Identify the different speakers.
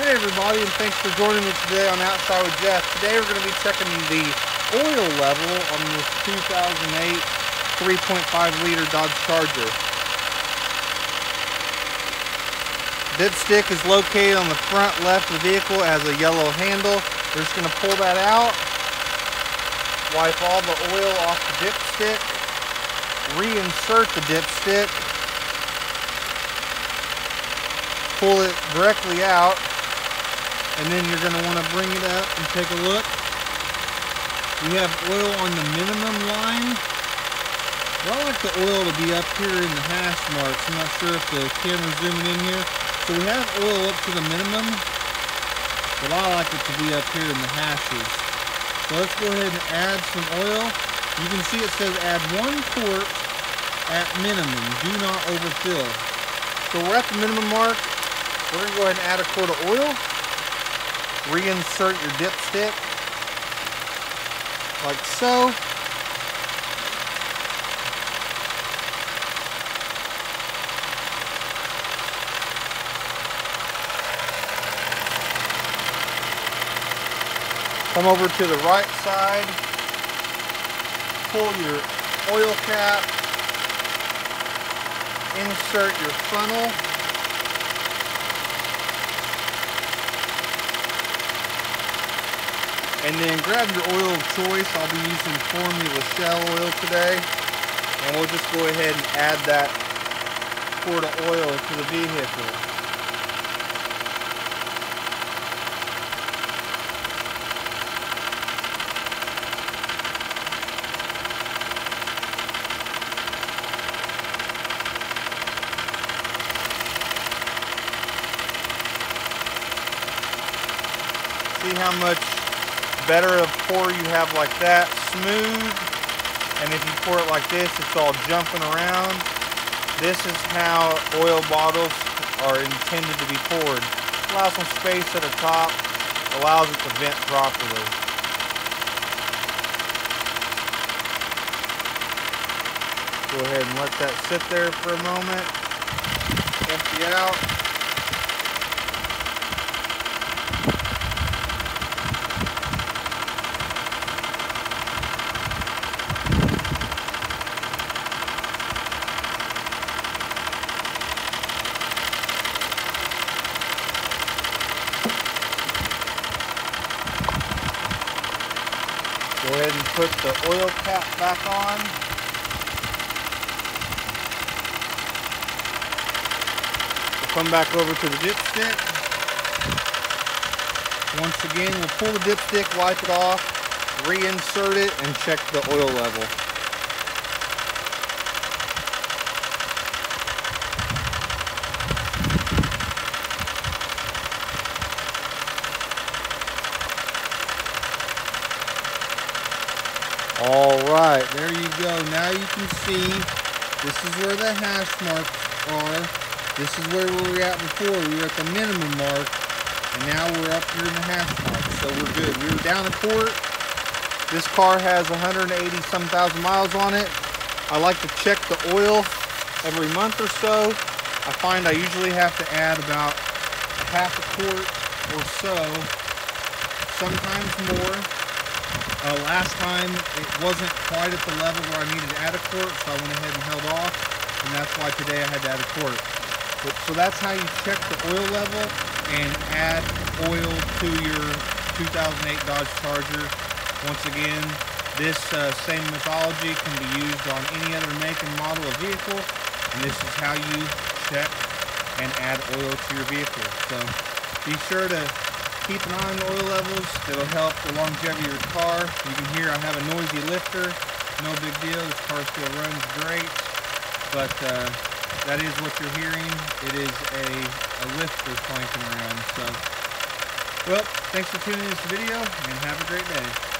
Speaker 1: Hey everybody, and thanks for joining me today on Outside with Jeff. Today we're going to be checking the oil level on this 2008 3.5 liter Dodge Charger. Dipstick is located on the front left of the vehicle. Has a yellow handle. We're just going to pull that out, wipe all the oil off the dipstick, reinsert the dipstick, pull it directly out and then you're going to want to bring it up and take a look. We have oil on the minimum line. Well, I like the oil to be up here in the hash marks. I'm not sure if the camera's zooming in here. So we have oil up to the minimum, but I like it to be up here in the hashes. So let's go ahead and add some oil. You can see it says add one quart at minimum. Do not overfill. So we're at the minimum mark. We're going to go ahead and add a quart of oil. Reinsert your dipstick. Like so. Come over to the right side. Pull your oil cap. Insert your funnel. And then grab your oil of choice. I'll be using Formula Shell oil today. And we'll just go ahead and add that quart of oil to the vehicle. See how much better of pour you have like that, smooth. And if you pour it like this, it's all jumping around. This is how oil bottles are intended to be poured. Allow some space at the top, allows it to vent properly. Go ahead and let that sit there for a moment. Empty out. Go ahead and put the oil cap back on. We'll come back over to the dipstick. Once again, we'll pull the dipstick, wipe it off, reinsert it, and check the oil level. All right, there you go. Now you can see this is where the hash marks are. This is where we were at before. We were at the minimum mark, and now we're up here in the hash marks. So we're good. We were down a quart. This car has 180 some thousand miles on it. I like to check the oil every month or so. I find I usually have to add about half a quart or so, sometimes more. Uh, last time it wasn't quite at the level where I needed to add a quart, so I went ahead and held off, and that's why today I had to add a quart. But, so that's how you check the oil level and add oil to your 2008 Dodge Charger. Once again, this uh, same methodology can be used on any other make and model of vehicle, and this is how you check and add oil to your vehicle. So be sure to keep an eye on the oil levels. It'll help the longevity of your car. You can hear I have a noisy lifter. No big deal. This car still runs great. But uh, that is what you're hearing. It is a, a lifter clanking around. So, well, thanks for tuning in this video and have a great day.